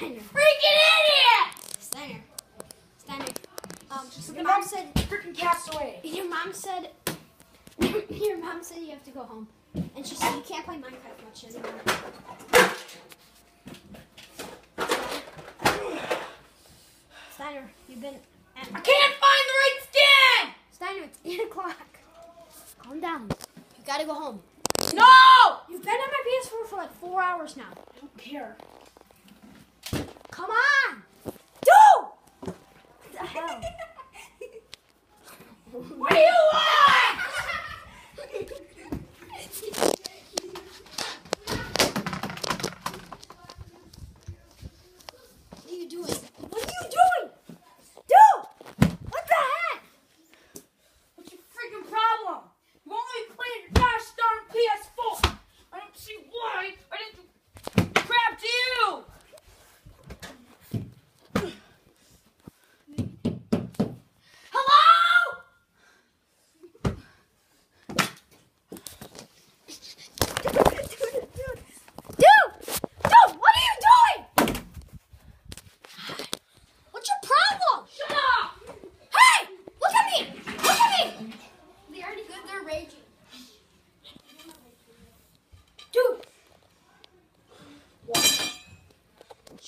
Steiner. Freaking idiot! Steiner. Steiner. Um, your, your mom, said freaking cast away. Your mom said your mom said you have to go home, and she said you can't play Minecraft much. She doesn't want. Steiner, you've been. I can't find the right skin. Steiner, it's eight o'clock. Calm down. You gotta go home. No! You've been on my PS4 for like four hours now. I don't care. Come on! Do! What the hell?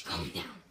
Calm down.